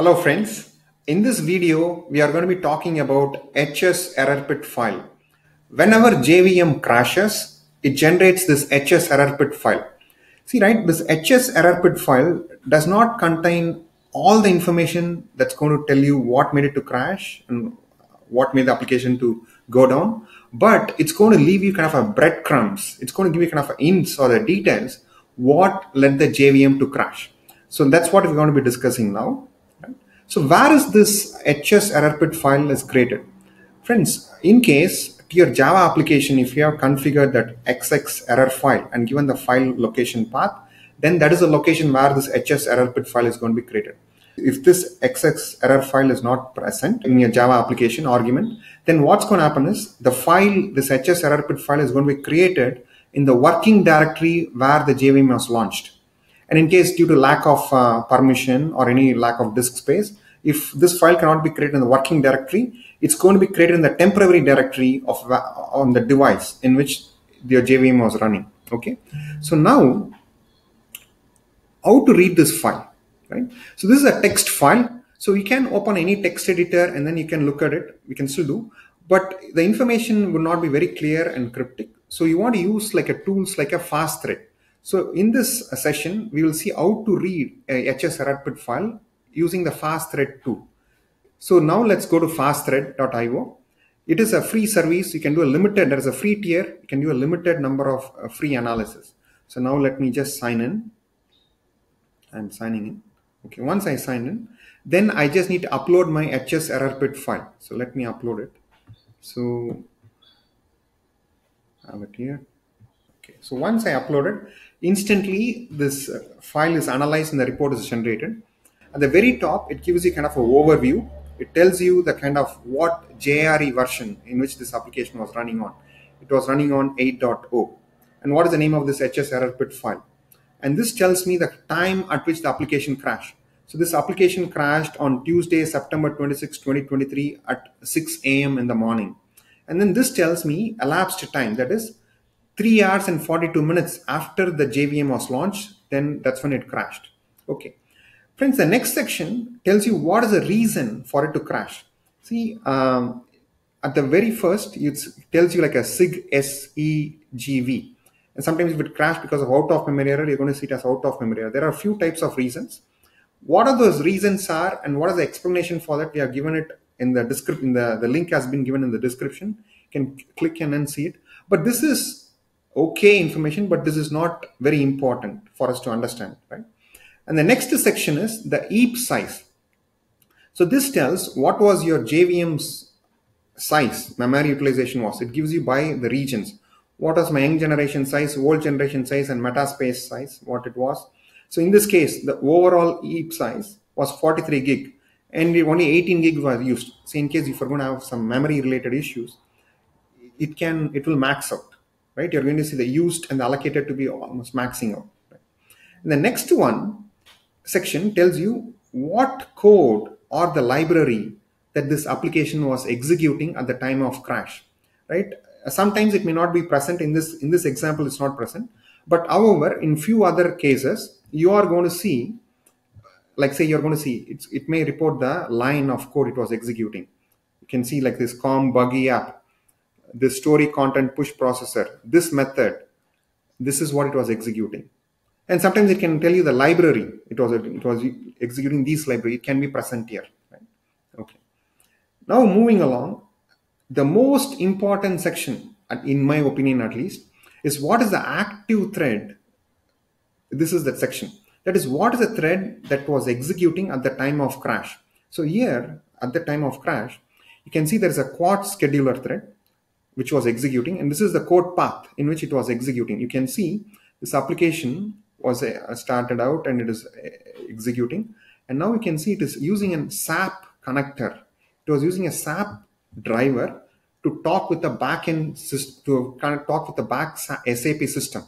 Hello friends. In this video, we are going to be talking about HS error PID file. Whenever JVM crashes, it generates this HS error PID file. See, right, this HS error PID file does not contain all the information that's going to tell you what made it to crash and what made the application to go down, but it's going to leave you kind of a breadcrumbs. It's going to give you kind of hints or the details what led the JVM to crash. So that's what we're going to be discussing now. So where is this HS error PID file is created? Friends, in case to your Java application, if you have configured that XX error file and given the file location path, then that is the location where this HS error file is going to be created. If this XX error file is not present in your Java application argument, then what's going to happen is the file, this HS error PID file is going to be created in the working directory where the JVM was launched. And in case due to lack of uh, permission or any lack of disk space, if this file cannot be created in the working directory, it's going to be created in the temporary directory of on the device in which your JVM was running. Okay. So now, how to read this file, right? So this is a text file. So you can open any text editor and then you can look at it. We can still do, but the information would not be very clear and cryptic. So you want to use like a tools like a fastThread. So in this session, we will see how to read a HS file using the fastThread tool. So now let's go to fastthread.io. It is a free service. You can do a limited, there is a free tier. You can do a limited number of uh, free analysis. So now let me just sign in. I'm signing in. Okay, once I sign in, then I just need to upload my HS error file. So let me upload it. So have it here. Okay, so once I upload it, instantly this uh, file is analyzed and the report is generated. At the very top, it gives you kind of an overview. It tells you the kind of what JRE version in which this application was running on. It was running on 8.0. And what is the name of this HS error PID file? And this tells me the time at which the application crashed. So this application crashed on Tuesday, September 26, 2023 at 6 a.m. in the morning. And then this tells me elapsed time, that is 3 hours and 42 minutes after the JVM was launched, then that's when it crashed. Okay. Friends, the next section tells you what is the reason for it to crash. See, um, at the very first, it tells you like a SIG SEGV. And sometimes it crashed because of out of memory error, you're going to see it as out of memory error. There are a few types of reasons. What are those reasons are and what is the explanation for that? We have given it in the description. The, the link has been given in the description. You can click and see it. But this is okay information, but this is not very important for us to understand, right? And the next section is the heap size. So this tells what was your JVM's size, memory utilization was. It gives you by the regions. What was my young generation size, old generation size, and metaspace size, what it was. So in this case, the overall heap size was 43 gig and only 18 gig was used. So in case if you're going to have some memory related issues, it can, it will max out, right? You're going to see the used and the allocated to be almost maxing out. Right? And the next one section tells you what code or the library that this application was executing at the time of crash, right? Sometimes it may not be present in this, in this example, it's not present. But however, in few other cases, you are going to see, like say you're going to see, it may report the line of code it was executing. You can see like this com buggy app, this story content push processor, this method, this is what it was executing. And sometimes it can tell you the library it was it was executing this library it can be present here right? okay. Now moving along the most important section in my opinion at least is what is the active thread? This is that section. That is what is the thread that was executing at the time of crash? So here at the time of crash you can see there is a Quartz scheduler thread which was executing and this is the code path in which it was executing you can see this application was uh, started out and it is uh, executing. And now we can see it is using a SAP connector. It was using a SAP driver to talk with the system, to kind of talk with the back SAP system.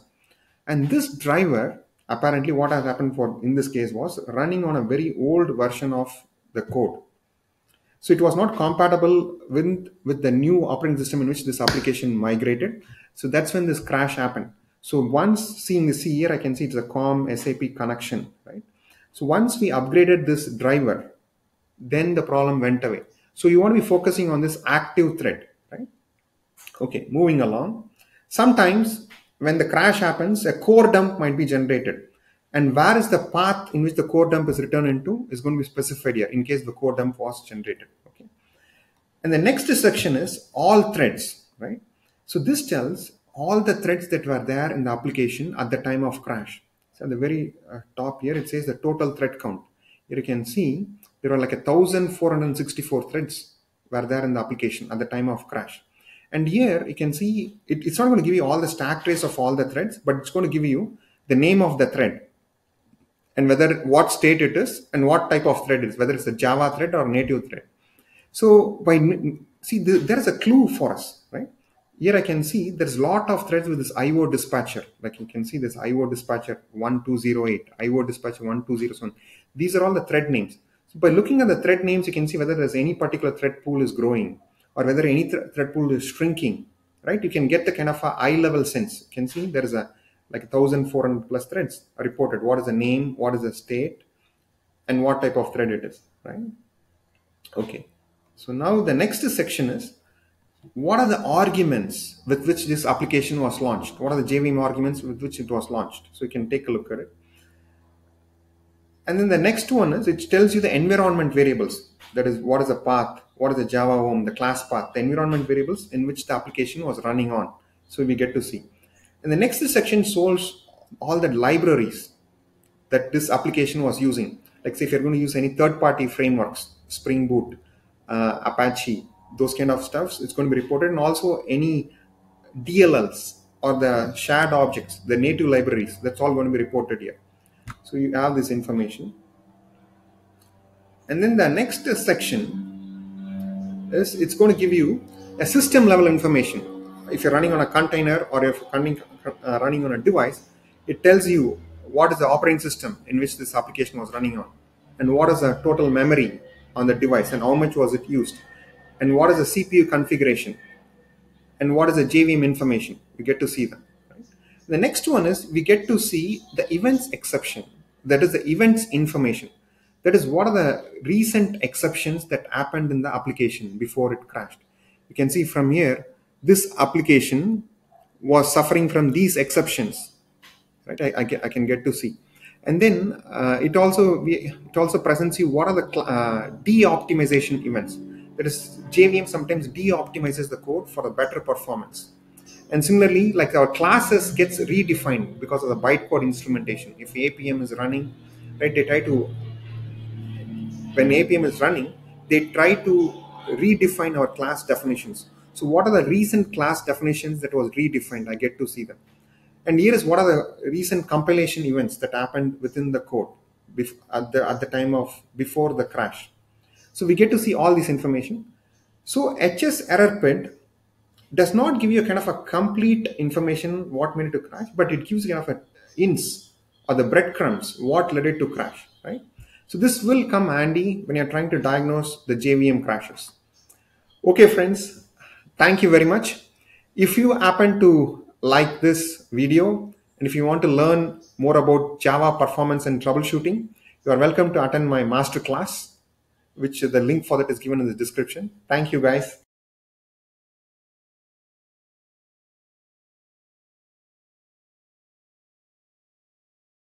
And this driver, apparently what has happened for in this case was running on a very old version of the code. So it was not compatible with, with the new operating system in which this application migrated. So that's when this crash happened. So once seeing the C here, I can see it's a COM SAP connection, right? So once we upgraded this driver then the problem went away. So you want to be focusing on this active thread, right? Okay, moving along. Sometimes when the crash happens, a core dump might be generated. And where is the path in which the core dump is returned into is going to be specified here in case the core dump was generated. Okay. And the next section is all threads, right? So this tells all the threads that were there in the application at the time of crash. So at the very uh, top here, it says the total thread count. Here you can see there are like a 1464 threads were there in the application at the time of crash. And here you can see it, it's not going to give you all the stack trace of all the threads, but it's going to give you the name of the thread and whether what state it is and what type of thread it is, whether it's a Java thread or native thread. So by see there is a clue for us, right? Here I can see there's a lot of threads with this IO dispatcher. Like you can see this IO dispatcher 1208, IO dispatcher 1207. These are all the thread names. So by looking at the thread names, you can see whether there's any particular thread pool is growing or whether any th thread pool is shrinking, right? You can get the kind of a eye level sense. You can see there is a like 1400 plus threads are reported. What is the name? What is the state? And what type of thread it is, right? Okay. So now the next section is what are the arguments with which this application was launched? What are the JVM arguments with which it was launched? So you can take a look at it. And then the next one is it tells you the environment variables. That is, what is the path? What is the Java home? The class path? The environment variables in which the application was running on. So we get to see. And the next section shows all the libraries that this application was using. Like say if you're going to use any third-party frameworks, Spring Boot, uh, Apache, those kind of stuffs, it's going to be reported. And also any DLLs or the shared objects, the native libraries, that's all going to be reported here. So you have this information. And then the next section is it's going to give you a system level information. If you're running on a container or if you're running, uh, running on a device, it tells you what is the operating system in which this application was running on and what is the total memory on the device and how much was it used and what is the CPU configuration and what is the JVM information. You get to see them. The next one is we get to see the events exception. That is the events information. That is what are the recent exceptions that happened in the application before it crashed. You can see from here, this application was suffering from these exceptions. Right, I, I, I can get to see. And then uh, it also it also presents you what are the uh, de-optimization events. That is, JVM sometimes de-optimizes the code for a better performance. And similarly, like our classes gets redefined because of the bytecode instrumentation. If APM is running, right, they try to, when APM is running, they try to redefine our class definitions. So what are the recent class definitions that was redefined? I get to see them. And here is what are the recent compilation events that happened within the code at the, at the time of before the crash. So we get to see all this information. So HS error PID does not give you a kind of a complete information what made it to crash, but it gives you kind of a hints or the breadcrumbs what led it to crash, right? So this will come handy when you're trying to diagnose the JVM crashes. Okay, friends, thank you very much. If you happen to like this video and if you want to learn more about Java performance and troubleshooting, you are welcome to attend my master class, which the link for that is given in the description. Thank you guys.